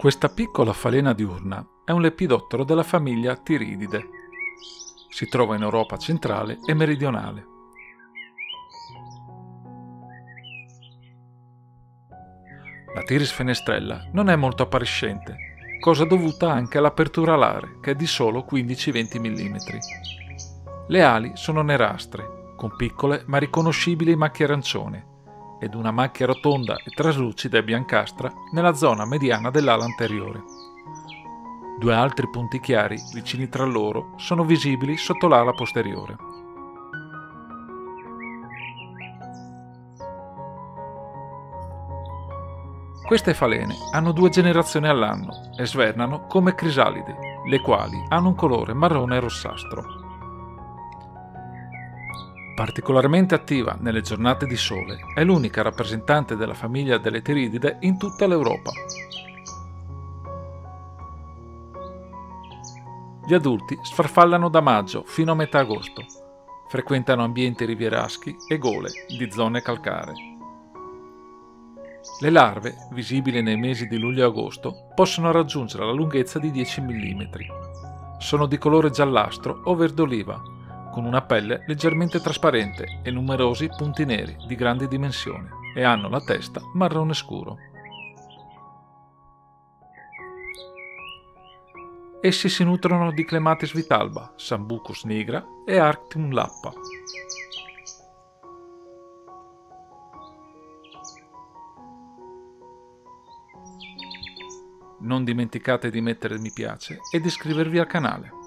Questa piccola falena diurna è un lepidottero della famiglia Tirididae. Si trova in Europa centrale e meridionale. La Tiris fenestrella non è molto appariscente, cosa dovuta anche all'apertura alare, che è di solo 15-20 mm. Le ali sono nerastre, con piccole ma riconoscibili macchie arancione, ed una macchia rotonda e traslucida e biancastra nella zona mediana dell'ala anteriore. Due altri punti chiari, vicini tra loro, sono visibili sotto l'ala posteriore. Queste falene hanno due generazioni all'anno e svernano come crisalide, le quali hanno un colore marrone rossastro. Particolarmente attiva nelle giornate di sole, è l'unica rappresentante della famiglia delle Tiridide in tutta l'Europa. Gli adulti sfarfallano da maggio fino a metà agosto. Frequentano ambienti rivieraschi e gole di zone calcaree. Le larve, visibili nei mesi di luglio e agosto, possono raggiungere la lunghezza di 10 mm. Sono di colore giallastro o verde oliva, con una pelle leggermente trasparente e numerosi punti neri di grandi dimensioni e hanno la testa marrone scuro. Essi si nutrono di Clematis vitalba, Sambucus nigra e Arctium lappa. Non dimenticate di mettere mi piace e di iscrivervi al canale.